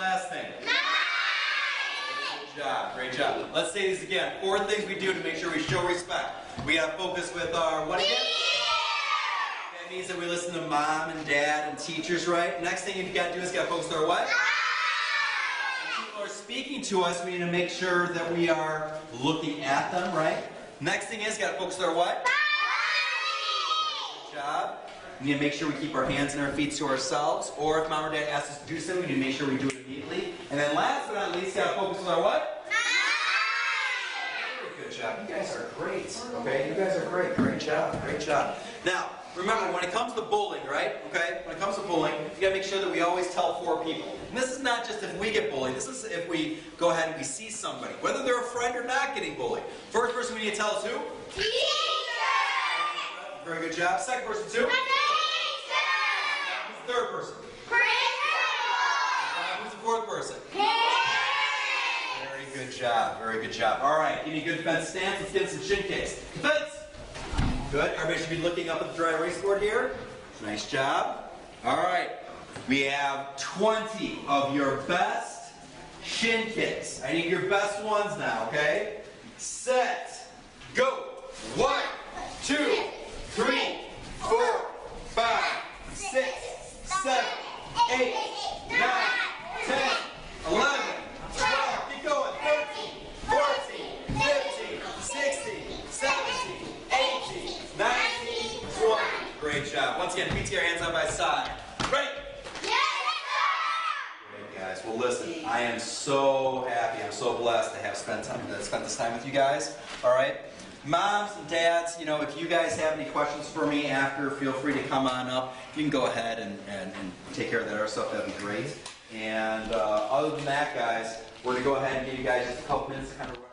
last thing? Good job, great job. Let's say these again. Four things we do to make sure we show respect. We have focus with our what again? That means that we listen to mom and dad and teachers, right? Next thing you've gotta do is gotta focus our what? When people are speaking to us, we need to make sure that we are looking at them, right? Next thing is gotta focus our what? Job. We need to make sure we keep our hands and our feet to ourselves, or if mom or dad asks us to do something, we need to make sure we do it immediately. And then last but not least, gotta focus with our what? Very good job. You guys are great. Okay, you guys are great. Great job. Great job. Now, remember, when it comes to bullying, right? Okay, when it comes to bullying, you gotta make sure that we always tell four people. And this is not just if we get bullied. This is if we go ahead and we see somebody, whether they're a friend or not getting bullied. First person we need to tell is who? Very good job. Second person, too. Who's the third person? Uh, Who's the fourth person? Very good job. Very good job. All right. Give me a good defense stance. Let's get some shin kicks. Defense. Good. Everybody should be looking up at the dry erase board here. Nice job. All right. We have 20 of your best shin kicks. I need your best ones now, okay? Set. Go. Great job. Once again, PTR hands up by side. Ready? Great, guys. Well, listen, I am so happy. I'm so blessed to have spent time to spent this time with you guys. All right. Moms and dads, you know, if you guys have any questions for me after, feel free to come on up. You can go ahead and, and, and take care of that other stuff. That'd be great. And uh, other than that, guys, we're going to go ahead and give you guys just a couple minutes to kind of